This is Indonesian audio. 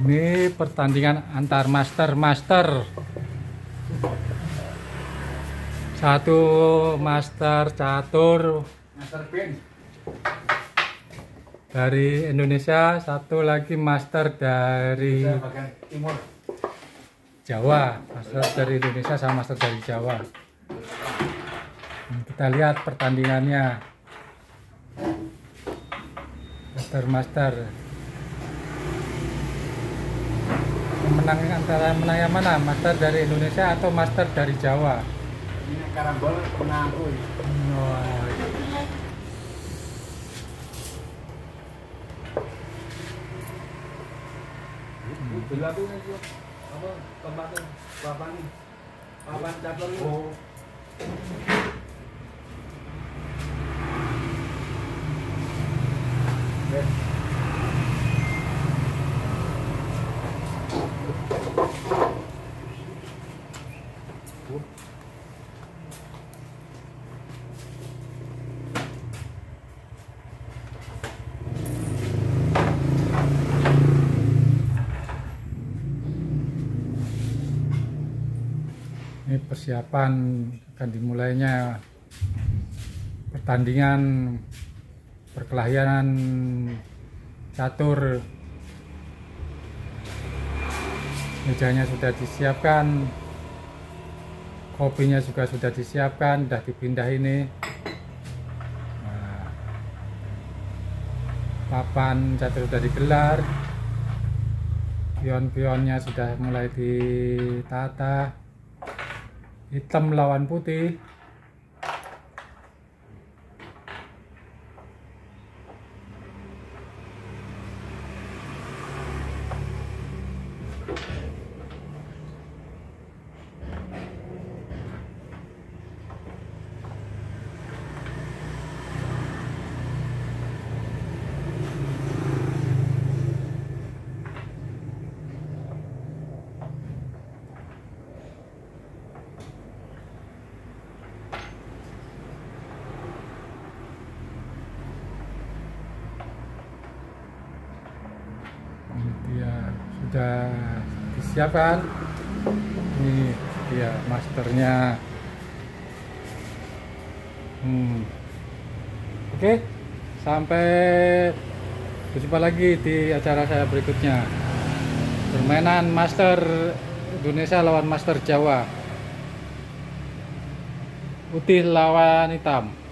Ini pertandingan antar master-master. Satu master catur Master Pin. dari Indonesia, satu lagi master dari timur. Jawa, master dari Indonesia sama master dari Jawa. Hmm, Kita lihat pertandingannya. Master-master. Menang antara menang yang mana? Master dari Indonesia atau master dari Jawa? Ini karambol menang aku. Wah, Bila tuh nih apa tempatnya papan papan oh. Ini persiapan akan dimulainya pertandingan perkelahian catur. Mejanya sudah disiapkan kopinya juga sudah disiapkan sudah dipindah ini. Nah, papan catur sudah digelar. Pion-pionnya sudah mulai ditata. Hitam lawan putih sudah disiapkan? Ini dia masternya. Hmm. oke sampai berjumpa lagi di acara saya berikutnya. Permainan master Indonesia lawan master Jawa. Putih lawan hitam.